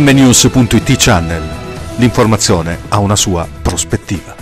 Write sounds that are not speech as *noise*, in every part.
mnews.it channel. L'informazione ha una sua prospettiva.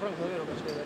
그럼 교회로 같이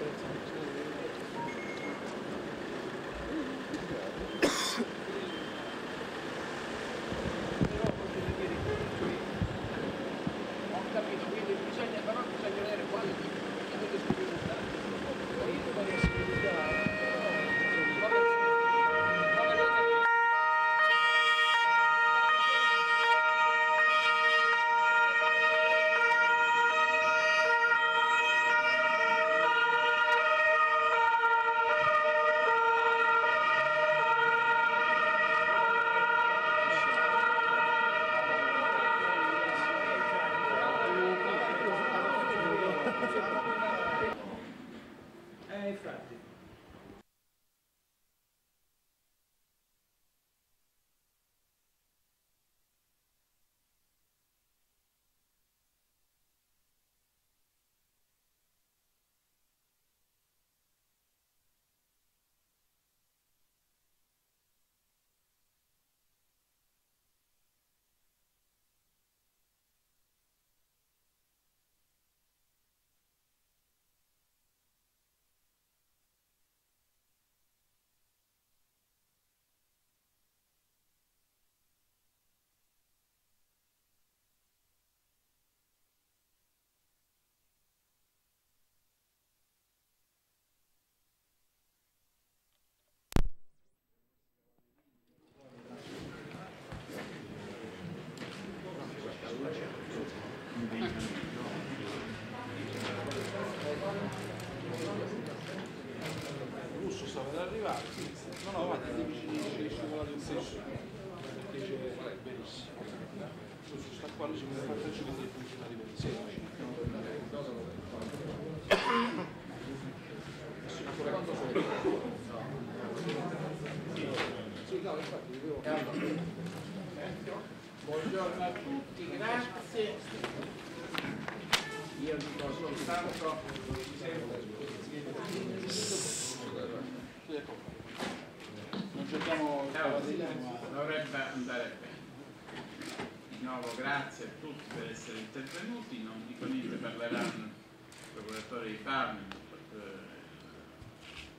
procuratore di Parma, il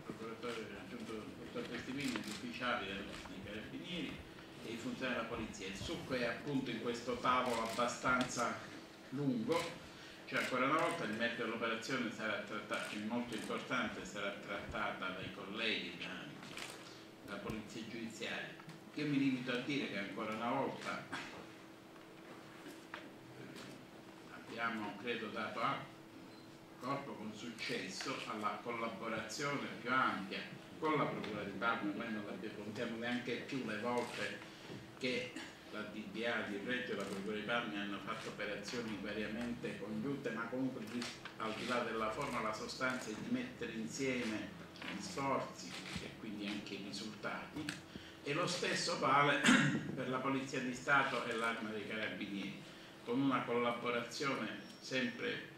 procuratore aggiunto dottor Pestimini, gli ufficiali dei carabinieri e i funzionari della polizia. Il succo è appunto in questo tavolo abbastanza lungo, cioè ancora una volta il merito dell'operazione sarà trattato, molto importante, sarà trattata dai colleghi della polizia giudiziaria. Io mi limito a dire che ancora una volta abbiamo credo dato corpo con successo alla collaborazione più ampia con la Procura di Parma, noi non la contiamo neanche più le volte che la DBA di Reggio e la Procura di Parma hanno fatto operazioni variamente congiunte, ma comunque al di là della forma la sostanza è di mettere insieme gli sforzi e quindi anche i risultati. E lo stesso vale *clears throat* per la Polizia di Stato e l'Arma dei Carabinieri con una collaborazione sempre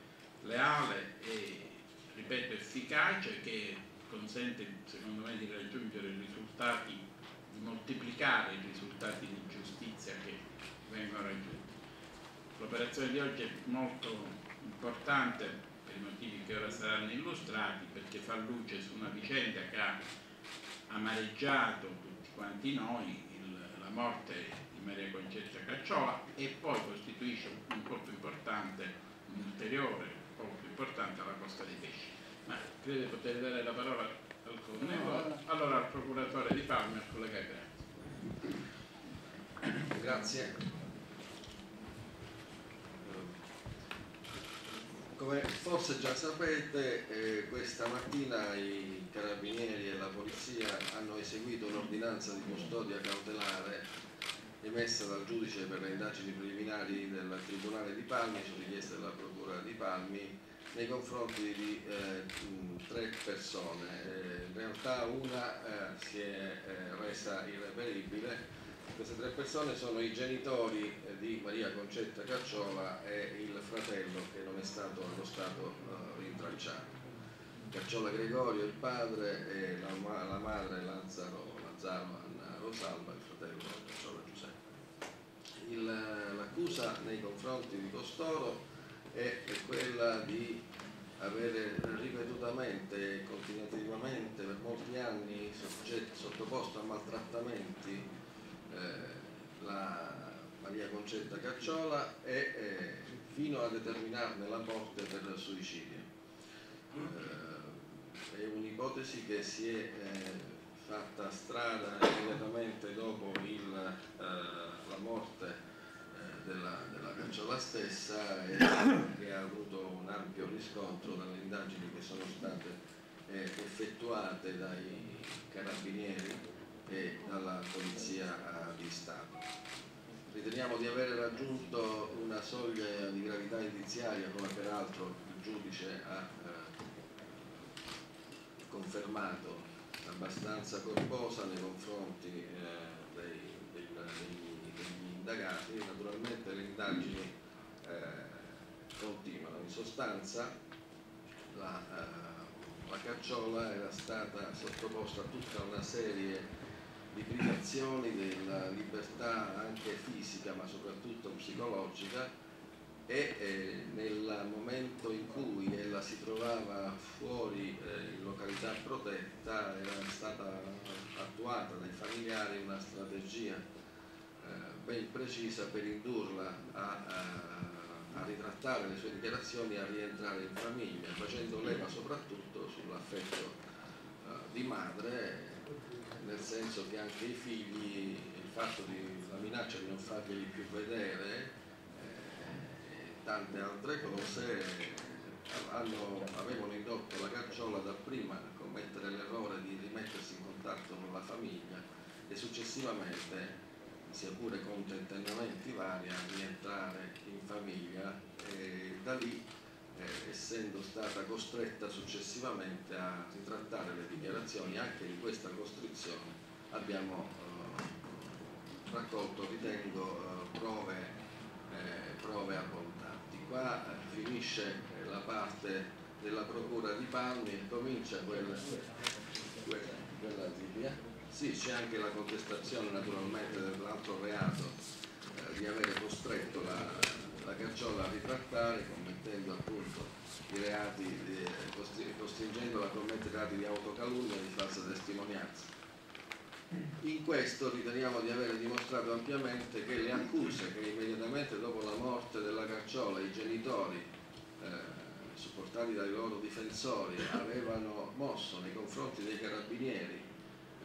leale e ripeto efficace che consente secondo me di raggiungere risultati, di moltiplicare i risultati di giustizia che vengono raggiunti. L'operazione di oggi è molto importante per i motivi che ora saranno illustrati perché fa luce su una vicenda che ha amareggiato tutti quanti noi, il, la morte Maria Concetta Cacciola e poi costituisce un colpo importante, un ulteriore colpo importante alla Costa dei Pesci. Ma credo di poter dare la parola al colonnello, allora al procuratore di Palma e al collega Grazie. Grazie. Come forse già sapete, eh, questa mattina i carabinieri e la polizia hanno eseguito un'ordinanza di custodia cautelare emessa dal giudice per le indagini preliminari del Tribunale di Palmi su richiesta della Procura di Palmi nei confronti di eh, tre persone. Eh, in realtà una eh, si è eh, resa irreperibile. Queste tre persone sono i genitori eh, di Maria Concetta Cacciola e il fratello che non è stato allo stato rintracciato. Cacciola Gregorio il padre e la, la madre Lazzaro, Lazzaro Anna Rosalba, il fratello Cacciola l'accusa nei confronti di costoro è, quella di avere ripetutamente e continuativamente per molti anni sottoposto a maltrattamenti eh, la Maria Concetta Cacciola e eh, fino a determinarne la morte per suicidio. Eh, è un'ipotesi che si è eh, fatta strada immediatamente dopo il, eh, la morte eh, della, della cacciola stessa e che ha avuto un ampio riscontro dalle indagini che sono state eh, effettuate dai carabinieri e dalla polizia di Stato. Riteniamo di aver raggiunto una soglia di gravità indiziaria come peraltro il giudice ha eh, confermato abbastanza corposa nei confronti eh, dei, dei, degli, degli, indagati, naturalmente le indagini eh, continuano. In sostanza la, eh, la cacciola era stata sottoposta a tutta una serie di privazioni della libertà anche fisica ma soprattutto psicologica e eh, nel momento in cui ella si trovava fuori eh, in località protetta era stata attuata dai familiari una strategia eh, ben precisa per indurla a, a, a, ritrattare le sue dichiarazioni e a rientrare in famiglia, facendo leva soprattutto sull'affetto eh, di madre, nel senso che anche i figli, il fatto di la minaccia di non farglieli più vedere tante altre cose hanno, avevano indotto la cacciola dapprima a commettere l'errore di rimettersi in contatto con la famiglia e successivamente, sia pure con tentennamenti vari, a rientrare in famiglia. E da lì, eh, essendo stata costretta successivamente a ritrattare le dichiarazioni anche di questa costrizione, abbiamo eh, raccolto, ritengo, eh, prove, eh, prove abbondanti qua finisce la parte della procura di Palmi e comincia quella, quella, quella di Sì, c'è anche la contestazione naturalmente dell'altro reato eh, di avere costretto Cacciola a ritrattare commettendo appunto i reati, eh, costri- costringendola a commettere reati di autocalunnia e di falsa testimonianza. In questo riteniamo di avere dimostrato ampiamente che le accuse che immediatamente dopo la morte della Cacciola i genitori, eh, supportati dai loro difensori, avevano mosso nei confronti dei carabinieri,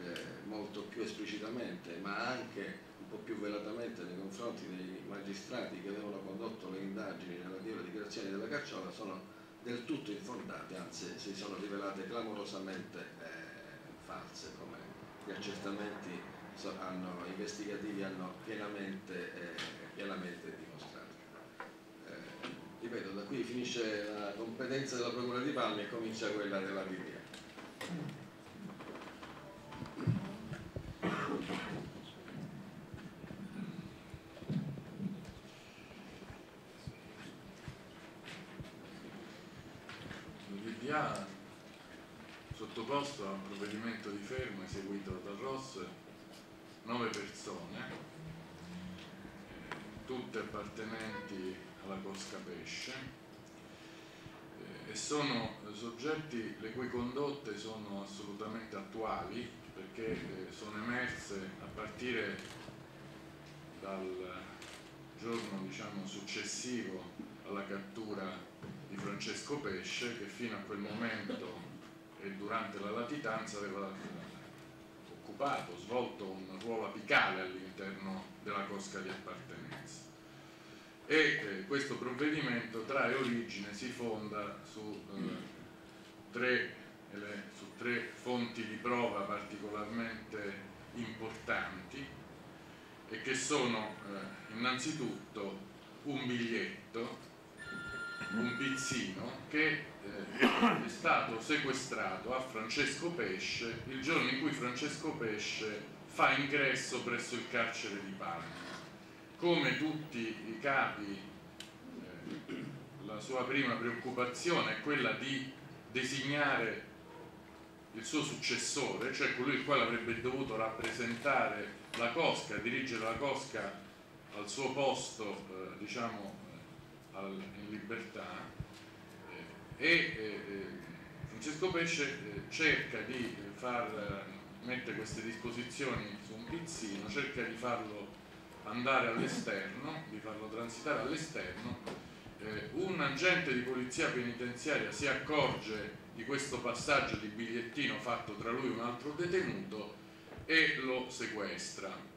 eh, molto più esplicitamente, ma anche un po' più velatamente nei confronti dei magistrati che avevano condotto le indagini relative alle dichiarazioni della Cacciola, sono del tutto infondate, anzi si sono rivelate clamorosamente eh, false, come gli accertamenti hanno- investigativi hanno pienamente, eh, pienamente dimostrato. Eh, ripeto, da qui finisce la competenza della Procura di Palmi e comincia quella della DDA. Il DDA sottoposto a un provvedimento di fermo eseguito dal ROS nove persone, eh, tutte appartenenti alla Cosca Pesce eh, e sono soggetti le cui condotte sono assolutamente attuali perché eh, sono emerse a partire dal giorno diciamo, successivo alla cattura di Francesco Pesce che fino a quel momento e durante la latitanza aveva eh, occupato, svolto un ruolo apicale all'interno della cosca di appartenenza. E eh, questo provvedimento trae origine, si fonda su, eh, tre, su tre fonti di prova particolarmente importanti e che sono eh, innanzitutto un biglietto un pizzino che eh, è stato sequestrato a Francesco Pesce il giorno in cui Francesco Pesce fa ingresso presso il carcere di Palma. Come tutti i capi, eh, la sua prima preoccupazione è quella di designare il suo successore, cioè colui il quale avrebbe dovuto rappresentare la Cosca, dirigere la Cosca al suo posto, eh, diciamo, al- in libertà. Eh, e eh, Francesco Pesce eh, cerca di far eh, mettere queste disposizioni su un pizzino, cerca di farlo andare all'esterno, di farlo transitare all'esterno. Eh, un agente di polizia penitenziaria si accorge di questo passaggio di bigliettino fatto tra lui e un altro detenuto e lo sequestra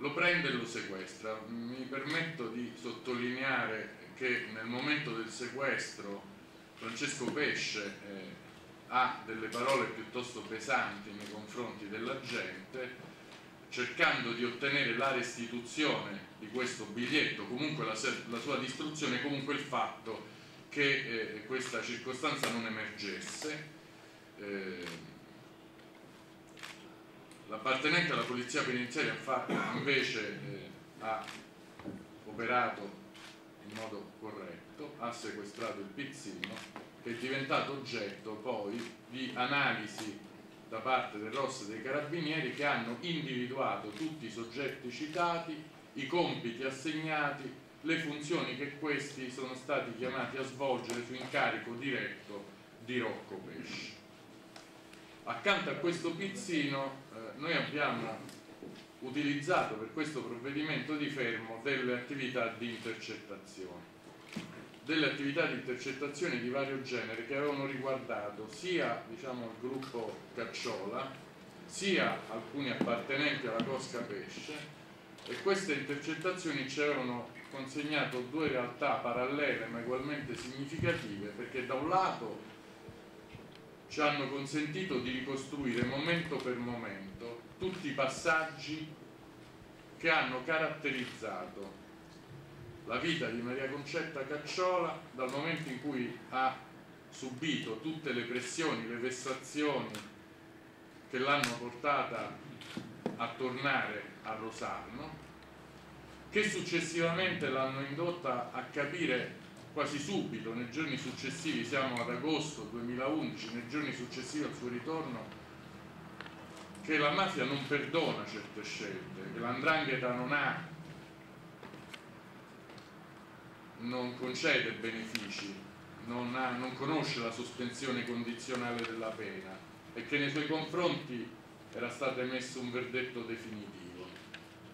lo prende e lo sequestra. Mi permetto di sottolineare che nel momento del sequestro Francesco Pesce eh, ha delle parole piuttosto pesanti nei confronti dell'agente, cercando di ottenere la restituzione di questo biglietto, comunque la, la sua distruzione, comunque il fatto che eh, questa circostanza non emergesse. Eh, L'appartenente alla polizia penitenziaria invece eh, ha operato in modo corretto, ha sequestrato il pizzino che è diventato oggetto poi di analisi da parte del e dei carabinieri che hanno individuato tutti i soggetti citati, i compiti assegnati, le funzioni che questi sono stati chiamati a svolgere su incarico diretto di Rocco Pesci. Accanto a questo pizzino eh, noi abbiamo utilizzato per questo provvedimento di fermo delle attività di intercettazione, delle attività di intercettazione di vario genere che avevano riguardato sia diciamo, il gruppo Cacciola, sia alcuni appartenenti alla Cosca Pesce e queste intercettazioni ci avevano consegnato due realtà parallele ma ugualmente significative perché da un lato ci hanno consentito di ricostruire momento per momento tutti i passaggi che hanno caratterizzato la vita di Maria Concetta Cacciola dal momento in cui ha subito tutte le pressioni, le vessazioni che l'hanno portata a tornare a Rosarno, che successivamente l'hanno indotta a capire quasi subito, nei giorni successivi, siamo ad agosto 2011, nei giorni successivi al suo ritorno, che la mafia non perdona certe scelte, che l'andrangheta non ha non concede benefici, non, ha, non conosce la sospensione condizionale della pena e che nei suoi confronti era stato emesso un verdetto definitivo.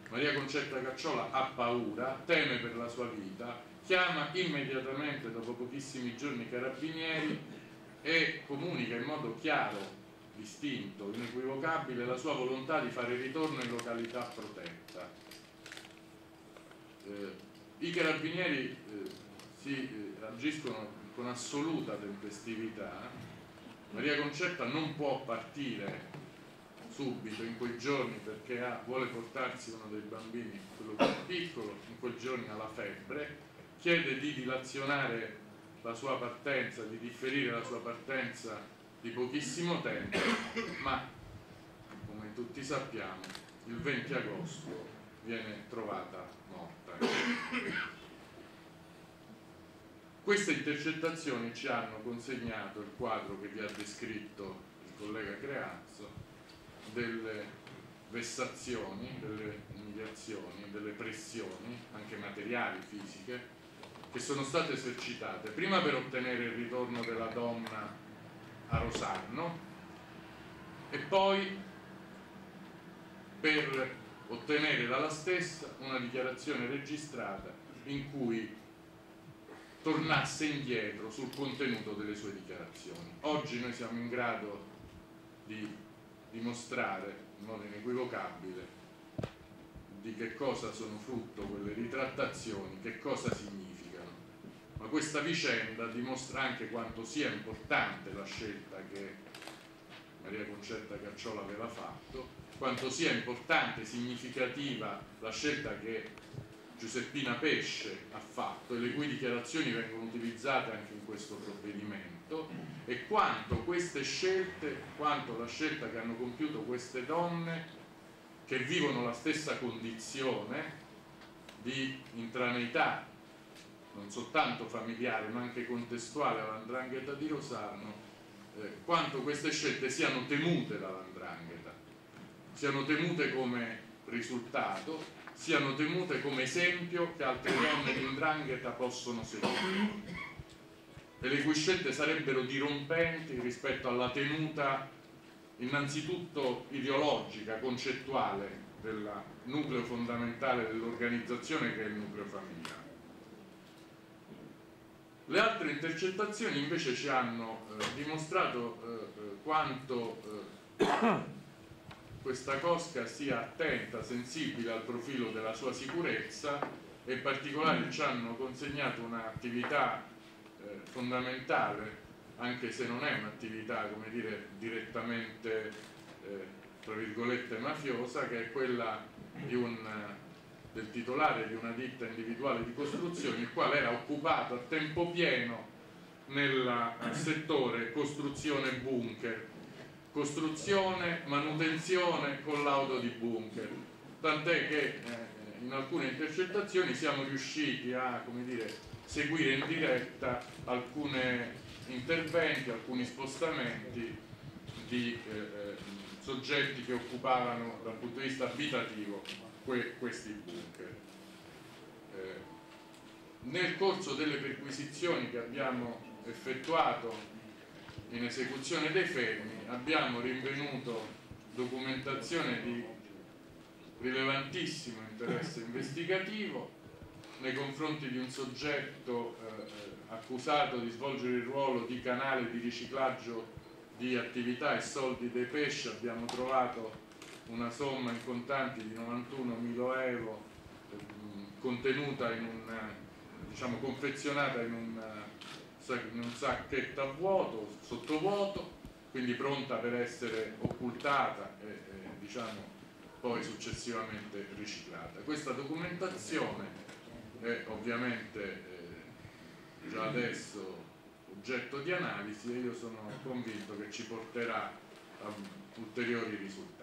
Maria Concetta Cacciola ha paura, teme per la sua vita, chiama immediatamente dopo pochissimi giorni i carabinieri e comunica in modo chiaro, distinto, inequivocabile la sua volontà di fare ritorno in località protetta. Eh, I carabinieri eh, si eh, agiscono con assoluta tempestività. Maria Concetta non può partire subito in quei giorni perché ha, vuole portarsi uno dei bambini, quello più piccolo, in quei giorni ha la febbre, chiede di dilazionare la sua partenza, di differire la sua partenza di pochissimo tempo, ma come tutti sappiamo il 20 agosto viene trovata morta. Queste intercettazioni ci hanno consegnato il quadro che vi ha descritto il collega Creazzo delle vessazioni, delle umiliazioni, delle pressioni, anche materiali, fisiche, che sono state esercitate prima per ottenere il ritorno della donna a Rosarno e poi per ottenere dalla stessa una dichiarazione registrata in cui tornasse indietro sul contenuto delle sue dichiarazioni. Oggi noi siamo in grado di dimostrare in modo inequivocabile di che cosa sono frutto quelle ritrattazioni, che cosa significano. Ma questa vicenda dimostra anche quanto sia importante la scelta che Maria Concetta Cacciola aveva fatto, quanto sia importante, significativa la scelta che Giuseppina Pesce ha fatto e le cui dichiarazioni vengono utilizzate anche in questo provvedimento e quanto queste scelte, quanto la scelta che hanno compiuto queste donne che vivono la stessa condizione di intraneità non soltanto familiare ma anche contestuale all'andrangheta di Rosarno eh, quanto queste scelte siano temute dall'andrangheta siano temute come risultato siano tenute come esempio che altre donne di indrangheta possono seguire e le cui scelte sarebbero dirompenti rispetto alla tenuta innanzitutto ideologica, concettuale del nucleo fondamentale dell'organizzazione che è il nucleo familiare. Le altre intercettazioni invece ci hanno eh, dimostrato eh, eh quanto eh, questa cosca sia attenta, sensibile al profilo della sua sicurezza e in particolare ci hanno consegnato un'attività eh, fondamentale, anche se non è un'attività direttamente eh, tra virgolette mafiosa, che è quella un, del titolare di una ditta individuale di costruzioni, il quale era occupato a tempo pieno nel settore costruzione bunker costruzione, manutenzione, collaudo di bunker. Tant'è che eh, in alcune intercettazioni siamo riusciti a dire, seguire in diretta alcuni interventi, alcuni spostamenti di eh, eh, soggetti che occupavano dal punto di vista abitativo que questi bunker. Eh, nel corso delle perquisizioni che abbiamo effettuato in esecuzione dei fermi abbiamo rinvenuto documentazione di rilevantissimo interesse investigativo nei confronti di un soggetto eh, accusato di svolgere il ruolo di canale di riciclaggio di attività e soldi dei pesci. Abbiamo trovato una somma in contanti di 91.000 euro eh, contenuta in un diciamo confezionata in un in un sacchetto a vuoto, sottovuoto, quindi pronta per essere occultata e, e diciamo, poi successivamente riciclata. Questa documentazione è ovviamente eh, già adesso oggetto di analisi e io sono convinto che ci porterà a ulteriori risultati.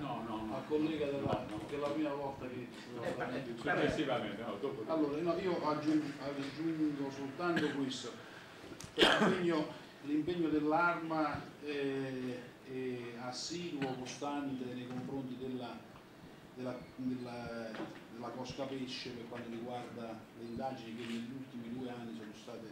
No, no, no, al collega della, no, no. che è la prima volta che eh, successivamente no, dopo. allora no, io aggiungo, aggiungo soltanto questo l'impegno dell'arma è, è, assiduo, costante nei confronti della, della, della della Cosca Pesce per quanto riguarda le indagini che negli ultimi due anni sono state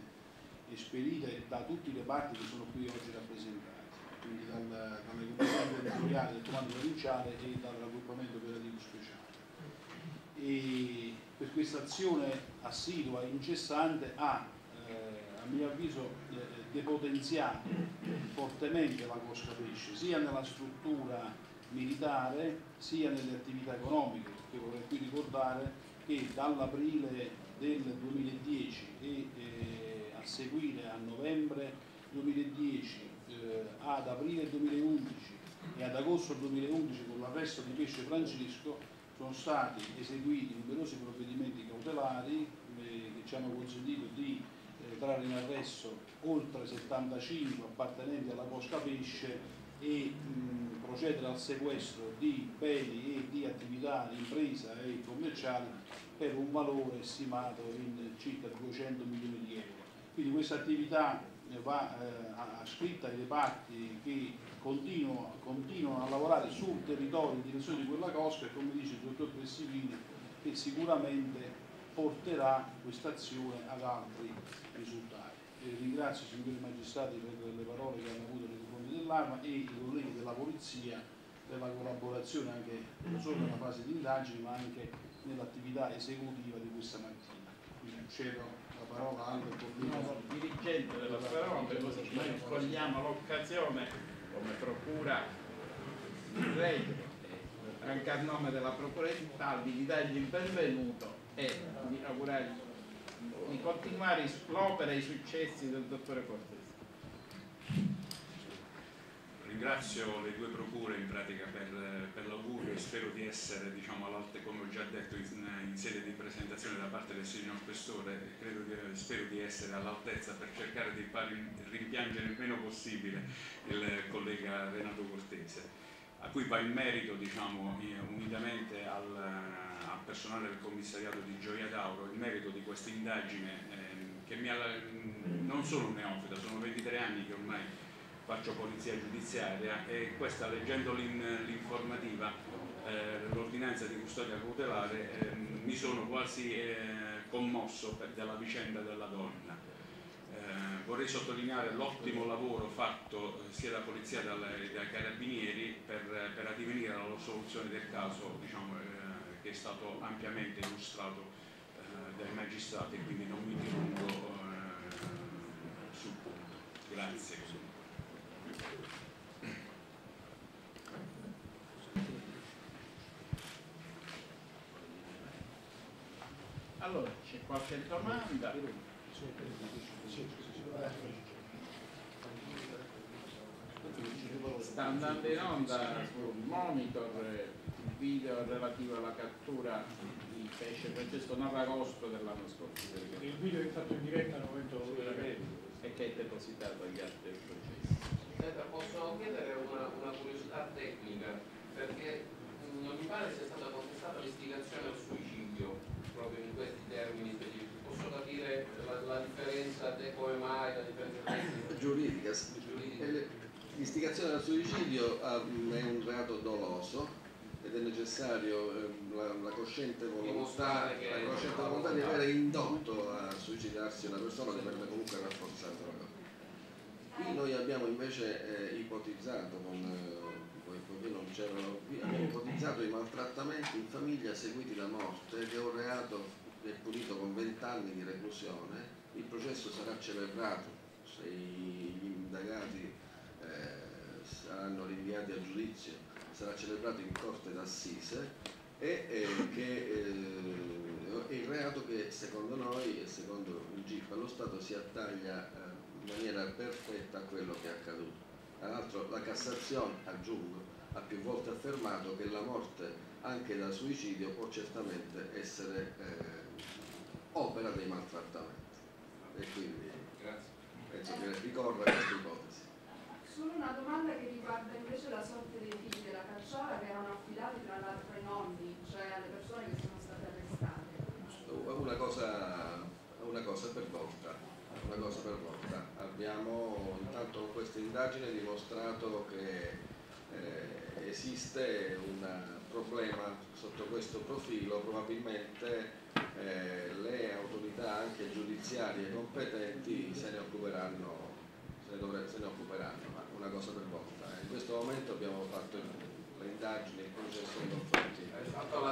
esperite da tutte le parti che sono qui oggi rappresentate, quindi dal, comunità territoriali del comando provinciale e dal raggruppamento operativo speciale. E per questa azione assidua e incessante ha, eh, a mio avviso, eh, depotenziato fortemente la Cosca Pesce, sia nella struttura militare sia nelle attività economiche, perché vorrei qui ricordare che dall'aprile del 2010 e eh, a seguire a novembre 2010 eh, ad aprile 2011 e ad agosto 2011 con l'arresto di Pesce Francesco sono stati eseguiti numerosi provvedimenti cautelari eh, che ci hanno consentito di eh, trarre in arresto oltre 75 appartenenti alla Cosca Pesce e mh, procedere al sequestro di beni e di attività di impresa e commerciali per un valore stimato in circa 200 milioni di euro. Quindi questa attività va eh, ascritta ai reparti che continuano, continuano, a lavorare sul territorio in direzione di quella costa e come dice il dottor Pressivini che sicuramente porterà questa azione ad altri risultati. E ringrazio i signori magistrati per le parole che hanno avuto nei confronti dell'arma e i colleghi della polizia per la collaborazione anche non solo nella fase di indagine ma anche nell'attività esecutiva di questa mattina. Quindi la parola al Siamo dirigente della Sperone, così noi cogliamo l'occasione come procura di Reggio, anche a nome della procura di Talvi, di dargli il benvenuto e di augurargli di continuare l'opera e i successi del dottore Cortesi. Ringrazio le due procure in pratica per, per l'augurio e spero di essere diciamo, come ho già detto in, in, sede di presentazione da parte del signor Questore, di, spero di essere all'altezza per cercare di far rimpiangere il meno possibile il collega Renato Cortese, a cui va il merito diciamo, unitamente al, al, personale del commissariato di Gioia d'Auro, il merito di questa indagine eh, che mi ha, non solo un neofita, sono 23 anni che ormai faccio polizia giudiziaria e questa leggendo l'informativa, eh, l'ordinanza di custodia cautelare, eh, mi sono quasi eh, commosso della vicenda della donna. Eh, vorrei sottolineare l'ottimo lavoro fatto eh, sia da polizia che dai carabinieri per, per, addivenire alla soluzione del caso diciamo, eh, che è stato ampiamente illustrato dai magistrati quindi non mi dilungo sul punto. Grazie. Allora, c'è qualche domanda? Sta andando in onda sul monitor il video relativo alla cattura di pesce Francesco 9 agosto dell'anno scorso. Il video è fatto in diretta al momento della e che è depositato agli atti del processo. Senta, posso chiedere una, una curiosità tecnica? Perché non mi pare sia stata contestata l'istigazione al suicidio proprio in questi termini specifici. Posso capire la, la differenza, de, come mai la differenza *coughs* giuridica? giuridica. L'istigazione al suicidio um, è un reato doloso ed è necessario um, la, la, cosciente volontà, la cosciente volontà di aver indotto a suicidarsi una persona deve comunque rafforzato la cosa. Qui noi abbiamo invece eh, ipotizzato con eh, poiché non c'erano qui, abbiamo ipotizzato i maltrattamenti in famiglia seguiti da morte, che è un reato che è punito con 20 anni di reclusione, il processo sarà celebrato se gli indagati eh, saranno rinviati a giudizio, sarà celebrato in corte d'assise e eh, che eh, è il reato che secondo noi e secondo il GIP allo Stato si attaglia eh, in maniera perfetta a quello che è accaduto. Tra l'altro la Cassazione, aggiungo, ha più volte affermato che la morte anche da suicidio può certamente essere eh, opera dei maltrattamenti. E quindi penso che ricorra questa ipotesi. Solo una domanda che riguarda invece la sorte dei figli della Cacciola che erano affidati tra l'altro ai nonni, cioè alle persone che sono state arrestate. Una cosa, una cosa per volta, una cosa per volta. Abbiamo intanto con questa indagine dimostrato che eh, esiste una problema sotto questo profilo probabilmente eh, le autorità anche giudiziarie competenti se ne occuperanno, se ne, dovre- se ne occuperanno, ma una cosa per volta. In questo momento abbiamo fatto le indagini, il processo nei confronti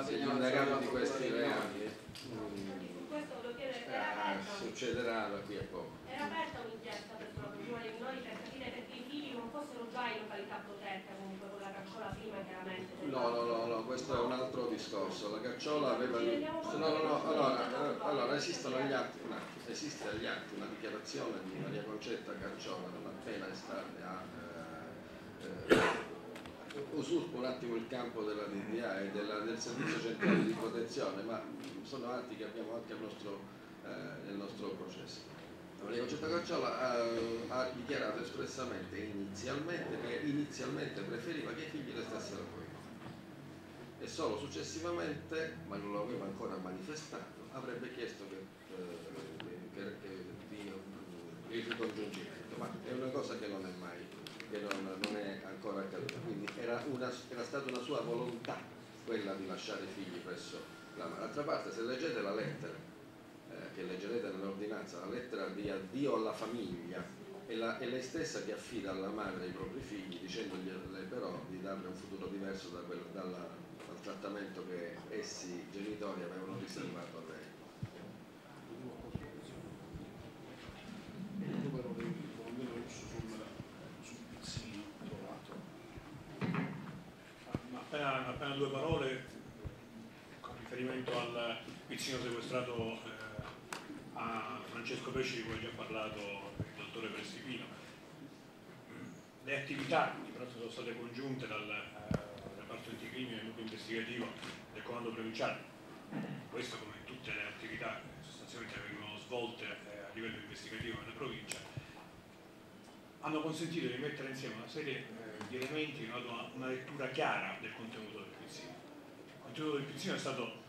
degli indagati di questi reati. Questo volevo chiedere, era eh, aperta, succederà da qui a poco. era aperta un'inchiesta presso la procura dei minori per capire perché i figli non fossero già in località protetta comunque con la cacciola prima chiaramente. No, no, no, no, questo è un altro discorso. La cacciola aveva. No, no, no, allora, eh, allora è esistono agli atti, un attimo, esiste agli atti una dichiarazione di Maria Concetta Cacciola non appena estate a eh, eh, usurpo un attimo il campo della DDA e della- del servizio centrale di protezione, ma sono atti che abbiamo anche nostro, eh, nel nostro processo. Maria Concetta Cacciola eh, ha dichiarato espressamente inizialmente che inizialmente preferiva che i figli restassero con e solo successivamente, ma non lo aveva ancora manifestato, avrebbe chiesto che, eh, che- che- di, eh, il ricongiungimento, ma è una cosa che non è mai, che non, non è ancora accaduta, quindi era, una- era stata una sua volontà quella di lasciare i figli presso la madre. D'altra parte se leggete la lettera, eh, che leggerete nell'ordinanza, la lettera di addio alla famiglia, è, la- è lei stessa che affida alla madre i propri figli dicendogli però di darle un futuro diverso da quello- dalla- dal trattamento che essi genitori avevano riservato a lei. Due parole di colonnello Russo sul, sul pizzino trovato. Ma appena, appena due parole con riferimento al pizzino sequestrato eh, a Francesco Pesci di cui ha già parlato il dottore Prestipino. Le attività che però sono state congiunte dal eh, reparto anticrimine del gruppo investigativo del comando provinciale, questo come tutte le attività sostanzialmente vengono svolte eh, a livello investigativo nella provincia, hanno consentito di mettere insieme una serie eh, di elementi che hanno dato una, una lettura chiara del contenuto del pizzino. Il contenuto del pizzino è stato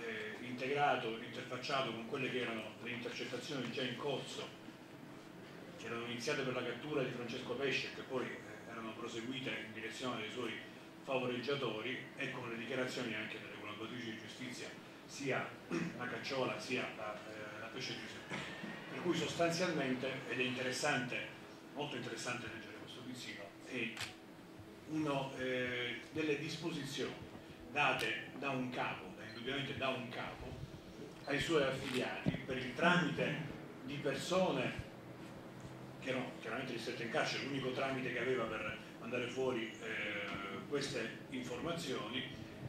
eh, integrato, interfacciato con quelle che erano le intercettazioni già in corso, che erano iniziate per la cattura di Francesco Pesce e che poi eh, erano proseguite in direzione dei suoi favoreggiatori e con le dichiarazioni anche delle collaboratrici di giustizia, sia la Cacciola sia la, eh, la Pesce Giuseppe. Per cui sostanzialmente, ed è interessante molto interessante leggere questo pizzino, è uno eh, delle disposizioni date da un capo, indubbiamente da un capo, ai suoi affiliati per il tramite di persone che erano chiaramente ristrette in carcere, l'unico tramite che aveva per mandare fuori eh, queste informazioni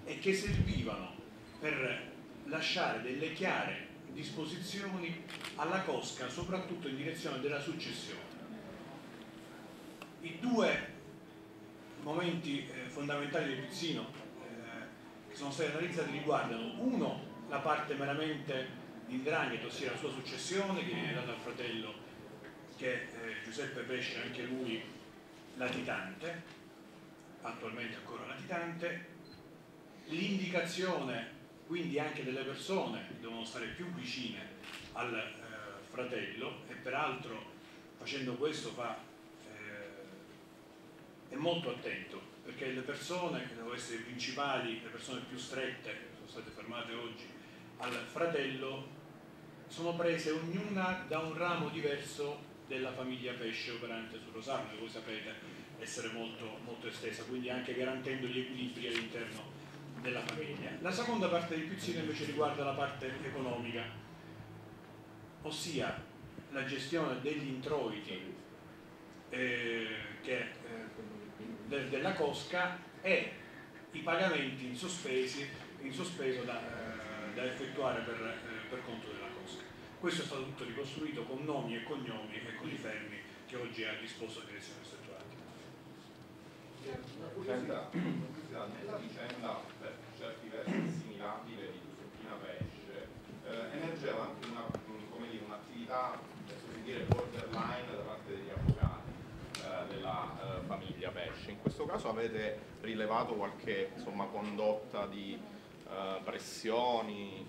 e che servivano per lasciare delle chiare disposizioni alla cosca, soprattutto in direzione della successione. I due momenti eh, fondamentali del pizzino che sono stati analizzati riguardano uno la parte meramente indrangheta, ossia la sua successione che viene data al fratello che è Giuseppe Pesce, anche lui latitante, attualmente ancora latitante, l'indicazione quindi anche delle persone che devono stare più vicine al eh, fratello e peraltro facendo questo fa eh, è molto attento perché le persone che devono essere principali, le persone più strette che sono state fermate oggi al fratello sono prese ognuna da un ramo diverso della famiglia Pesce operante su Rosarno, che voi sapete essere molto, molto estesa, quindi anche garantendo gli equilibri all'interno della famiglia. La seconda parte del pizzino invece riguarda la parte economica, ossia la gestione degli introiti eh, che, eh, de- della cosca e i pagamenti in, sospesi, in sospeso da, eh, da effettuare per, eh, per conto della cosca. Questo è stato tutto ricostruito con nomi e cognomi e con i fermi che oggi ha disposto la direzione effettuati. Una curiosità, curiosità, nella vicenda per certi versi assimilabile di Giuseppina Pesce, eh, emergeva anche una, mh, come dire, un'attività, così dire, borderline da parte degli avvocati eh, della eh, famiglia Pesce. In questo caso avete rilevato qualche insomma, condotta di eh, pressioni?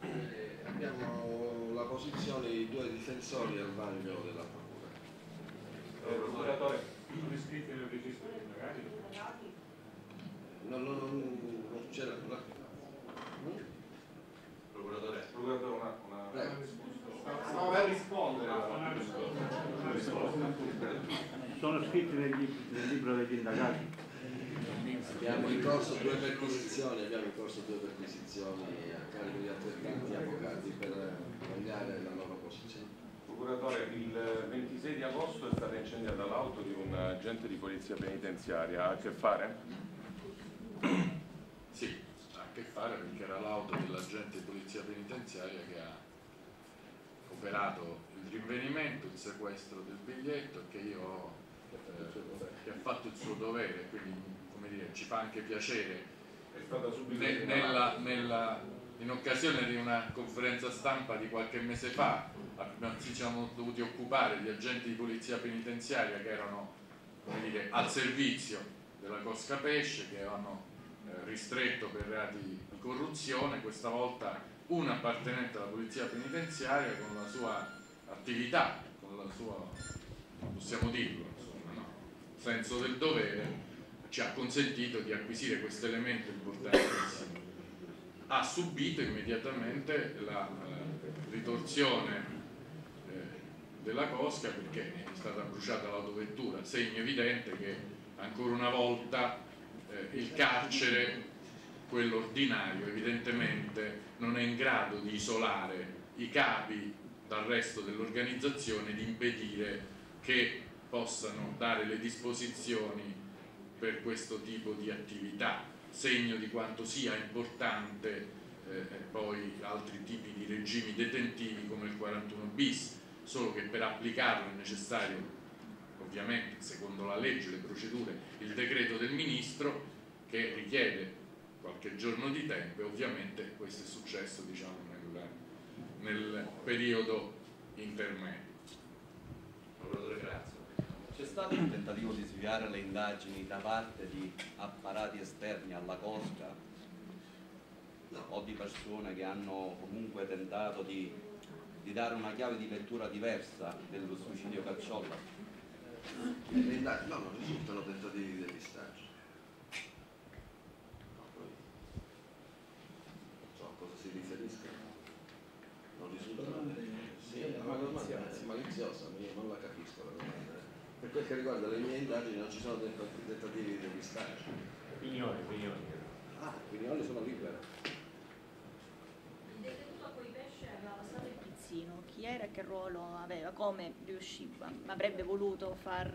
Eh, abbiamo la posizione di due difensori al vaglio della procura. procuratore, sono iscritti nel registro degli indagati? c'era la... Procuratore, procuratore una, una, Prego. No, per rispondere. Sono scritti nel, nel libro degli indagati. Abbiamo in corso due perquisizioni, abbiamo in corso due perquisizioni a carico di altrettanti avvocati per vagliare la loro posizione. Procuratore, il 26 di agosto è stata incendiata l'auto di un agente di polizia penitenziaria. Ha a che fare? Sì, ha a che fare perché era l'auto dell'agente di polizia penitenziaria che ha operato il rinvenimento, il sequestro del biglietto e che io ho, eh, che ha fatto il suo dovere, quindi come dire, ci fa anche piacere ne- nella- nella- in occasione di una conferenza stampa di qualche mese fa ci siamo dovuti occupare di agenti di polizia penitenziaria che erano come dire, al servizio della Cosca Pesce, che avevano eh, ristretto per reati di corruzione, questa volta un appartenente alla polizia penitenziaria con la sua attività, con la sua, possiamo dirlo? Senso del dovere, ci ha consentito di acquisire questo elemento importantissimo. Ha subito immediatamente la eh, ritorsione eh, della cosca perché è stata bruciata l'autovettura, segno evidente che ancora una volta eh, il carcere, quello ordinario, evidentemente non è in grado di isolare i capi dal resto dell'organizzazione, di impedire che possano dare le disposizioni per questo tipo di attività, segno di quanto sia importante eh, poi altri tipi di regimi detentivi come il 41 bis, solo che per applicarlo è necessario, ovviamente secondo la legge, le procedure, il decreto del ministro che richiede qualche giorno di tempo e ovviamente questo è successo diciamo, nel, nel periodo intermedio. Procuratore Grazio, c'è stato un tentativo di sviare le indagini da parte di apparati esterni alla Cosca o di persone che hanno comunque tentato di, di dare una chiave di lettura diversa del suicidio Cacciolla? Indagini no, non risultano tentativi di depistaggio. No, poi non so a cosa si riferisca. Non risultano. Sì, ma la domanda è maliziosa, io non la capisco la domanda. Per quel che riguarda le mie indagini non ci sono tenta- tentativi di depistaggio. Pignoni, Pignoni. Ah, quindi io sono libero. Il detenuto a cui pesce aveva passato il pizzino, chi era e che ruolo aveva, come riusciva, avrebbe voluto far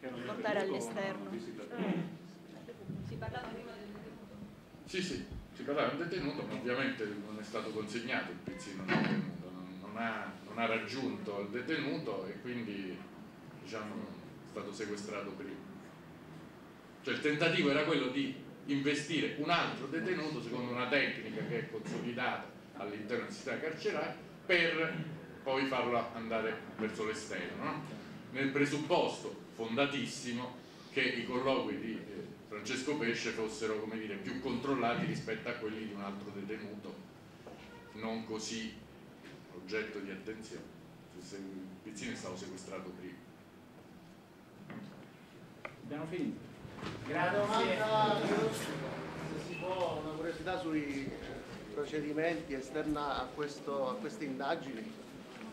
eh, portare all'esterno. Si parlava prima del detenuto. Sì, sì, si parlava di un detenuto, ma ovviamente non è stato consegnato il pizzino al detenuto, non ha, non ha raggiunto il detenuto e quindi diciamo, stato sequestrato prima. Cioè il tentativo era quello di investire un altro detenuto secondo una tecnica che è consolidata all'interno del sistema carcerario per poi farlo andare verso l'esterno, no? nel presupposto fondatissimo che i colloqui di eh, Francesco Pesce fossero come dire, più controllati rispetto a quelli di un altro detenuto non così oggetto di attenzione. Il Pizzino è stato sequestrato prima. Abbiamo finito. Una domanda, se si può, una curiosità sui procedimenti esterna a, questo- a queste indagini.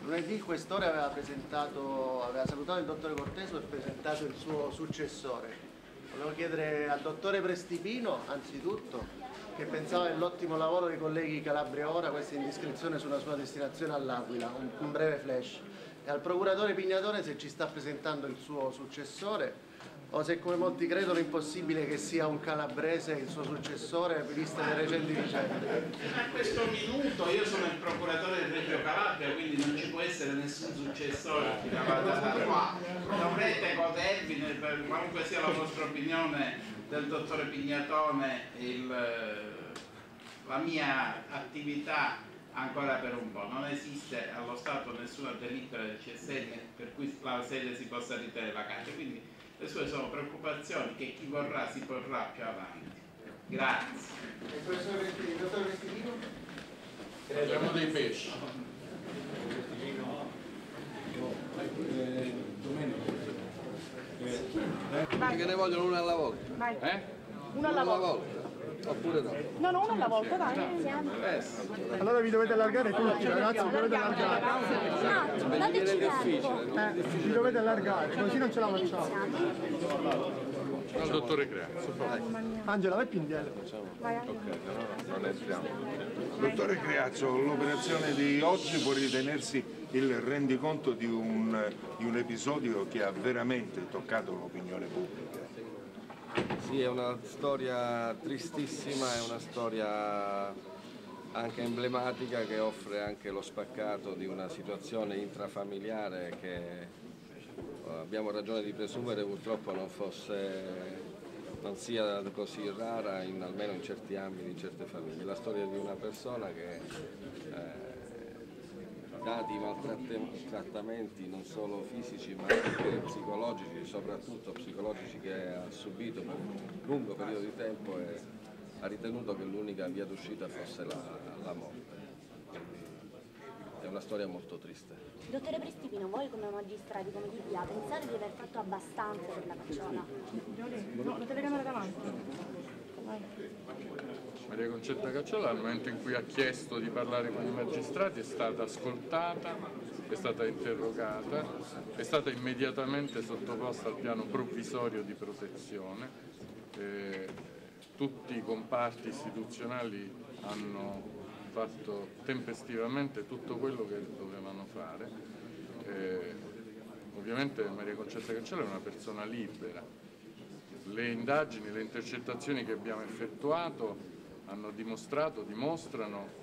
Lunedì il questore aveva, presentato, aveva salutato il dottore Corteso e presentato il suo successore. Volevo chiedere al dottore Prestipino, anzitutto, che pensava dell'ottimo lavoro dei colleghi Calabria Ora, questa indiscrezione sulla sua destinazione all'Aquila, un, un breve flash. E al procuratore Pignatone se ci sta presentando il suo successore o se come molti credono è impossibile che sia un calabrese il suo successore viste le recenti vicende. A questo minuto io sono il procuratore del Reggio Calabria, quindi non ci può essere nessun successore da da qua. Dovrete godervi, qualunque sia la vostra opinione del dottore Pignatone, il- la mia attività ancora per un po'. Non esiste allo Stato nessuna delibera del CSM per cui la sede si possa ritenere vacante, quindi le sue sono preoccupazioni che chi vorrà si porrà più avanti. Grazie. E il professor Prestipino? Abbiamo dei pesci. Che ne vogliono una alla volta. Eh? Uno alla Una volta. Oppure no? No, no, uno alla volta, dai. Allora vi dovete allargare tutti, ragazzi, vi dovete allargare. Un attimo, dateci tempo. Eh, vi dovete allargare, così non ce la facciamo. Al dottore Creazzo. Angela, vai più indietro. Non entriamo. Dottore Creazzo, l'operazione di oggi può ritenersi il rendiconto di un, di un episodio che ha veramente toccato l'opinione pubblica. Sì, è una storia tristissima, è una storia anche emblematica che offre anche lo spaccato di una situazione intrafamiliare che eh, abbiamo ragione di presumere purtroppo non fosse non sia così rara in, almeno in certi ambiti, in certe famiglie. La storia di una persona che eh, dati i maltrattamenti non solo fisici ma anche psicologici, soprattutto psicologici che ha subito per un lungo periodo di tempo e ha ritenuto che l'unica via d'uscita fosse la, la morte. Quindi è una storia molto triste. Dottore Prestipino, voi come magistrati, come DPA, pensate di aver fatto abbastanza per la cacciola? No, la telecamera davanti. Vai. Maria Concetta Cacciola al momento in cui ha chiesto di parlare con i magistrati è stata ascoltata, è stata interrogata, è stata immediatamente sottoposta al piano provvisorio di protezione. Eh, tutti i comparti istituzionali hanno fatto tempestivamente tutto quello che dovevano fare. Eh, ovviamente Maria Concetta Cacciola è una persona libera. Le indagini, le intercettazioni che abbiamo effettuato hanno dimostrato, dimostrano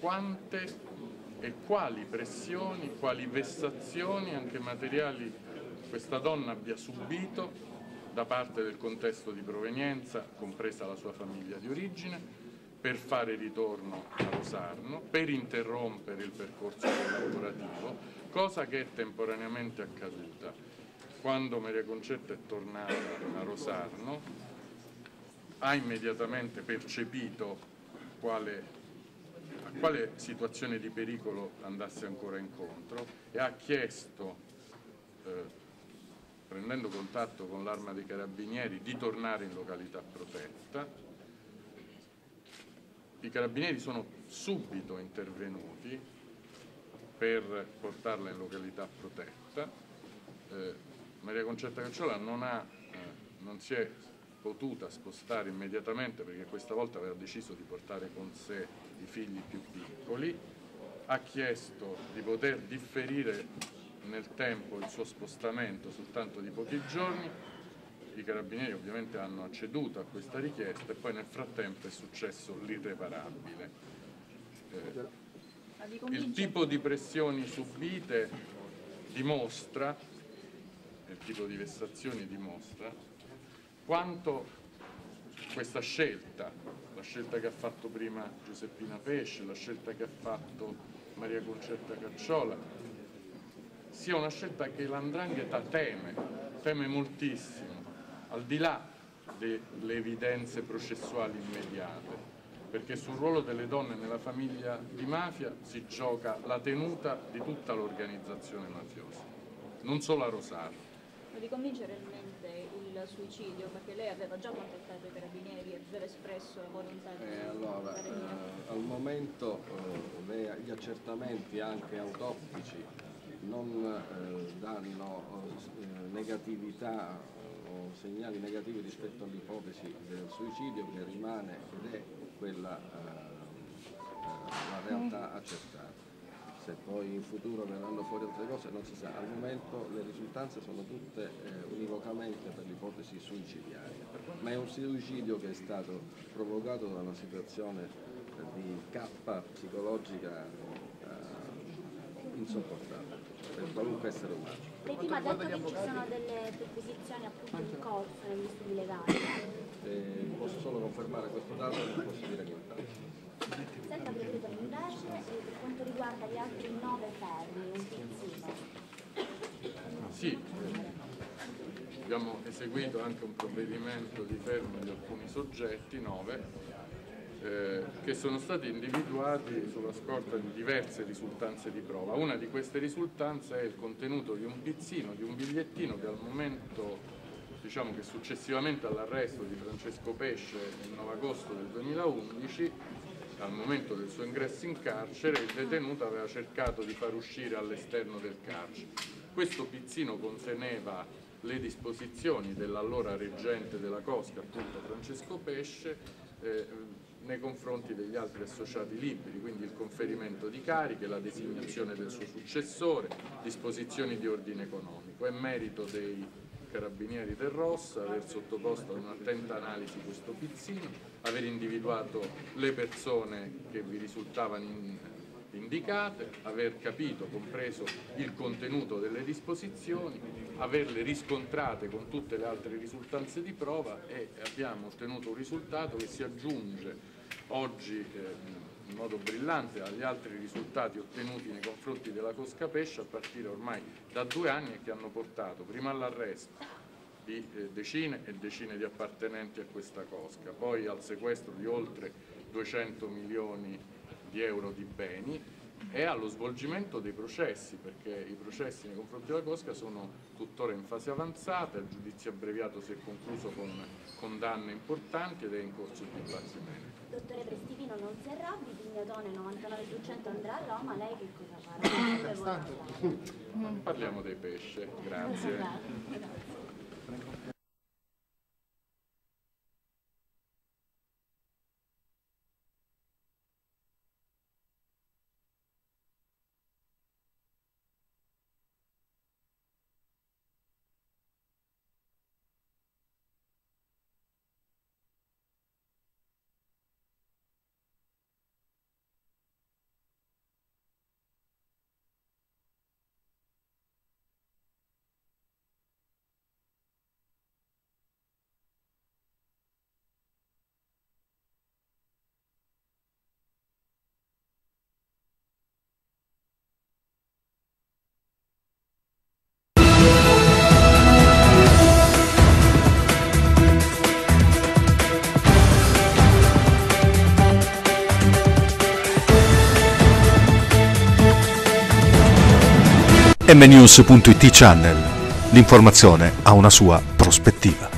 quante e quali pressioni, quali vessazioni anche materiali questa donna abbia subito da parte del contesto di provenienza, compresa la sua famiglia di origine, per fare ritorno a Rosarno, per interrompere il percorso collaborativo, cosa che è temporaneamente accaduta. Quando Maria Concetta è tornata a Rosarno, ha immediatamente percepito quale, a quale situazione di pericolo andasse ancora incontro e ha chiesto, eh, prendendo contatto con l'arma dei carabinieri, di tornare in località protetta. I carabinieri sono subito intervenuti per portarla in località protetta. Eh, Maria Concetta Cacciola non, ha, eh, non si è potuta spostare immediatamente perché questa volta aveva deciso di portare con sé i figli più piccoli, ha chiesto di poter differire nel tempo il suo spostamento soltanto di pochi giorni, i carabinieri ovviamente hanno acceduto a questa richiesta e poi nel frattempo è successo l'irreparabile. Eh, il tipo di pressioni subite dimostra, il tipo di vessazioni dimostra quanto questa scelta, la scelta che ha fatto prima Giuseppina Pesce, la scelta che ha fatto Maria Concetta Cacciola, sia una scelta che l'Andrangheta teme, teme moltissimo, al di là delle evidenze processuali immediate, perché sul ruolo delle donne nella famiglia di mafia si gioca la tenuta di tutta l'organizzazione mafiosa, non solo a Rosario. Di convincere il suicidio? Perché lei aveva già contattato i carabinieri e aveva espresso la volontà di... Eh, allora, eh, al momento eh, gli accertamenti anche autoptici non eh, danno eh, negatività o segnali negativi rispetto all'ipotesi del suicidio che rimane ed è quella eh, la realtà accertata se poi in futuro verranno fuori altre cose non si sa, al momento le risultanze sono tutte eh, univocamente per l'ipotesi suicidiaria, ma è un suicidio che è stato provocato da una situazione di cappa psicologica eh, insopportabile per qualunque essere umano. Lei prima ha detto che ci sono delle perquisizioni appunto in corso negli studi legali. Eh, posso solo confermare questo dato e non posso dire nient'altro. Senta Presidente, invece per quanto riguarda gli altri nove fermi. Sì, abbiamo eseguito anche un provvedimento di fermo di alcuni soggetti, nove, eh, che sono stati individuati sulla scorta di diverse risultanze di prova. Una di queste risultanze è il contenuto di un pizzino, di un bigliettino che al momento diciamo che successivamente all'arresto di Francesco Pesce il 9 agosto del 2011, al momento del suo ingresso in carcere, il detenuto aveva cercato di far uscire all'esterno del carcere. Questo pizzino conteneva le disposizioni dell'allora reggente della Cosca, appunto Francesco Pesce, eh, nei confronti degli altri associati liberi, quindi il conferimento di cariche, la designazione del suo successore, disposizioni di ordine economico. È merito dei carabinieri del Ross aver sottoposto a un'attenta analisi questo pizzino, aver individuato le persone che vi risultavano in, indicate, aver capito, compreso il contenuto delle disposizioni, averle riscontrate con tutte le altre risultanze di prova e abbiamo ottenuto un risultato che si aggiunge oggi eh, in modo brillante agli altri risultati ottenuti nei confronti della Cosca Pesce a partire ormai da due anni e che hanno portato prima all'arresto di eh, decine e decine di appartenenti a questa cosca, poi al sequestro di oltre 200 milioni di euro di beni e allo svolgimento dei processi, perché i processi nei confronti della Cosca sono tuttora in fase avanzata, il giudizio abbreviato si è concluso con condanne importanti ed è in corso di dibattimento. Dottore Prestivino non si arrabbi, Pignatone 99% andrà a Roma, lei che cosa farà? Parliamo dei pesce, grazie. mnews.it channel. L'informazione ha una sua prospettiva.